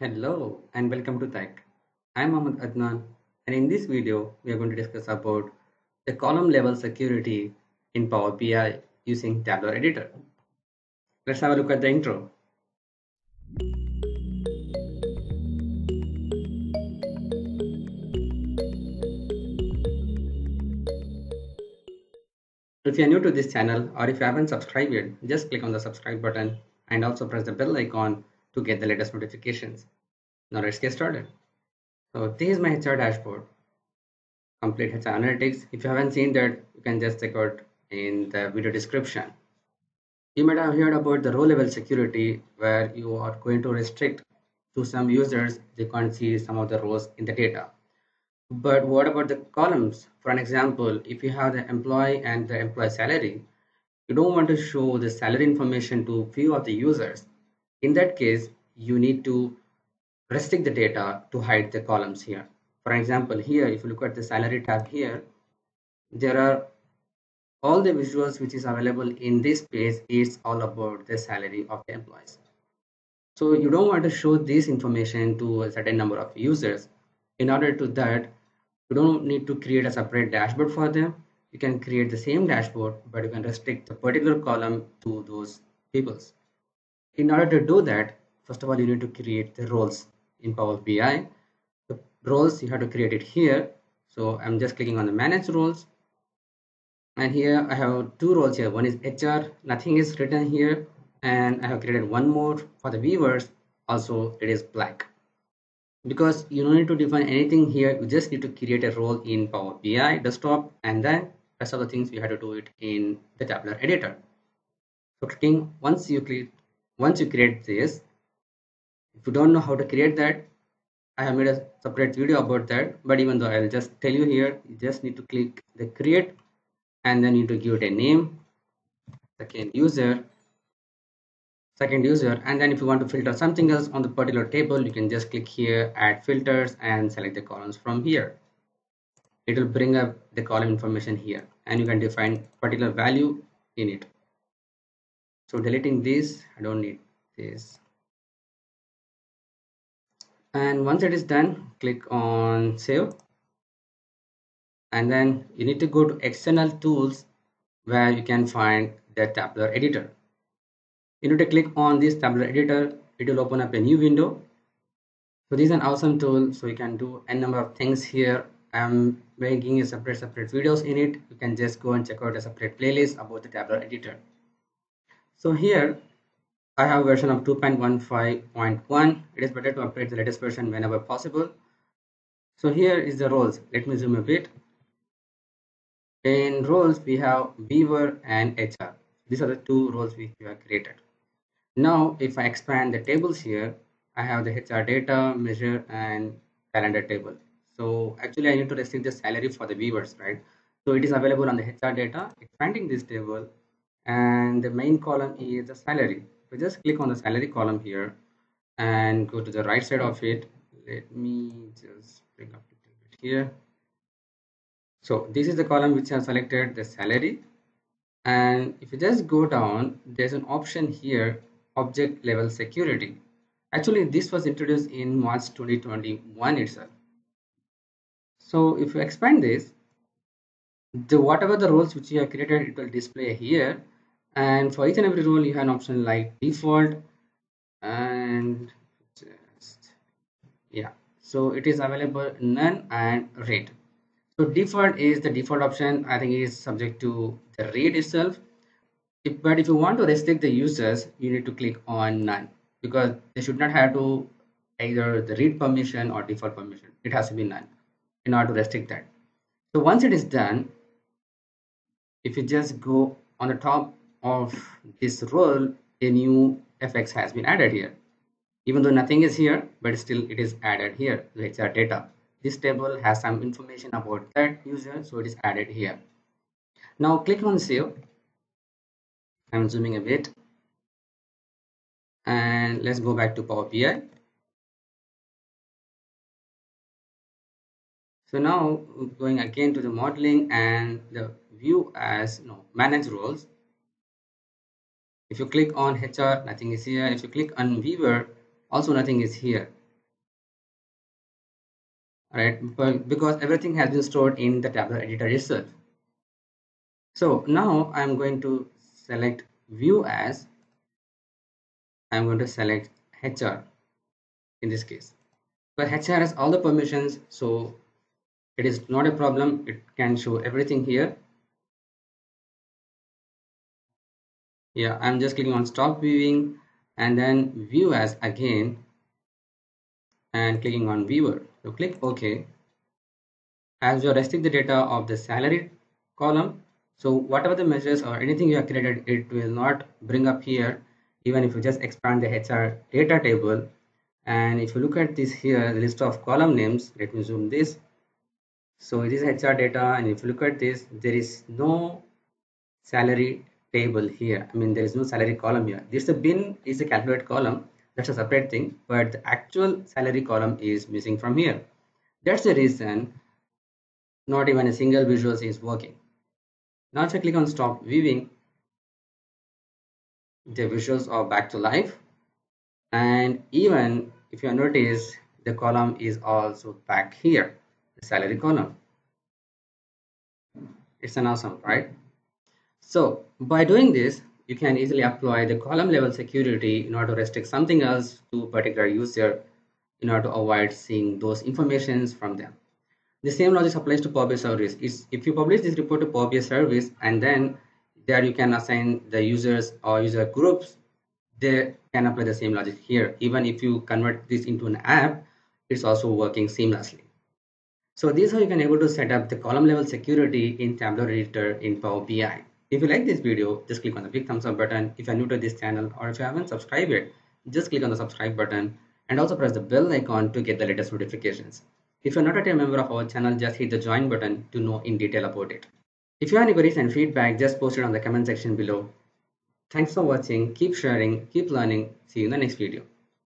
Hello and welcome to Tech. I'm Mohammed Adnan and in this video we are going to discuss about the column level security in Power BI using Tabular Editor. Let's have a look at the intro. If you are new to this channel or if you haven't subscribed yet, just click on the subscribe button and also press the bell icon to get the latest notifications. Now let's get started. So this is my HR dashboard. Complete HR analytics. If you haven't seen that, you can just check out in the video description. You might have heard about the row level security where you are going to restrict to some users they can't see some of the rows in the data. But what about the columns? For an example, if you have the employee and the employee salary, you don't want to show the salary information to few of the users. In that case, you need to restrict the data to hide the columns here. For example, here, if you look at the salary tab here, there are all the visuals which is available in this page is all about the salary of the employees. So you don't want to show this information to a certain number of users. In order to that, you don't need to create a separate dashboard for them. You can create the same dashboard, but you can restrict the particular column to those peoples. In order to do that, first of all, you need to create the roles in Power BI. The roles you have to create it here. So I'm just clicking on the manage roles. And here I have two roles here. One is HR, nothing is written here. And I have created one more for the viewers. Also, it is black. Because you don't need to define anything here, you just need to create a role in Power BI desktop and then rest of the things you have to do it in the tabular editor. So clicking once you click once you create this if you don't know how to create that i have made a separate video about that but even though i'll just tell you here you just need to click the create and then you need to give it a name second user second user and then if you want to filter something else on the particular table you can just click here add filters and select the columns from here. It will bring up the column information here and you can define particular value in it so deleting this i don't need this. And once it is done click on save. And then you need to go to external tools where you can find the tabular editor. You need to click on this tabular editor. It will open up a new window. So this is an awesome tool. So you can do a number of things here. I'm making a separate separate videos in it. You can just go and check out a separate playlist about the tabular editor so here I have version of 2.15.1. It is better to update the latest version whenever possible. So here is the roles. Let me zoom a bit. In roles, we have Viewer and HR. These are the two roles which we have created. Now, if I expand the tables here, I have the HR data, measure, and calendar table. So actually, I need to restrict the salary for the viewers, right? So it is available on the HR data. Expanding this table, and the main column is the salary. We just click on the salary column here and go to the right side of it let me just bring up a little bit here. So this is the column which I selected the salary. And if you just go down there's an option here object level security. Actually this was introduced in March 2021 itself. So if you expand this the whatever the roles which you have created it will display here and for each and every role you have an option like default and just yeah. So it is available none and read. So default is the default option. I think it is subject to the read itself. If, but if you want to restrict the users you need to click on none because they should not have to either the read permission or default permission. It has to be none in order to restrict that. So once it is done if you just go on the top of this role a new fx has been added here. Even though nothing is here but still it is added here hr data. This table has some information about that user so it is added here. Now click on save. I'm zooming a bit. And let's go back to power bi so now going again to the modeling and the view as you no manage roles if you click on HR, nothing is here. If you click on Viewer, also nothing is here. right? Because everything has been stored in the tabular editor itself. So now I'm going to select view as I'm going to select HR in this case. But HR has all the permissions so it is not a problem. It can show everything here yeah I'm just clicking on stop viewing and then view as again and clicking on viewer. So click OK. As you restrict the data of the salary column so whatever the measures or anything you have created it will not bring up here. Even if you just expand the HR data table and if you look at this here the list of column names let me zoom this. So it is HR data and if you look at this there is no salary table here. I mean there is no salary column here. This bin is a calculate column. That's a separate thing but the actual salary column is missing from here. That's the reason not even a single visual is working. Now if I click on stop viewing the visuals are back to life. And even if you notice the column is also back here the salary column. It's an awesome right so by doing this you can easily apply the column level security in order to restrict something else to a particular user in order to avoid seeing those informations from them. The same logic applies to Power BI service. It's, if you publish this report to Power BI service and then there you can assign the users or user groups, they can apply the same logic here. Even if you convert this into an app, it's also working seamlessly. So this is how you can able to set up the column level security in Tabular Editor in Power BI. If you like this video, just click on the big thumbs up button. If you're new to this channel or if you haven't subscribed yet, just click on the subscribe button and also press the bell icon to get the latest notifications. If you're not yet a member of our channel, just hit the join button to know in detail about it. If you have any queries and feedback, just post it on the comment section below. Thanks for watching. Keep sharing, keep learning. See you in the next video.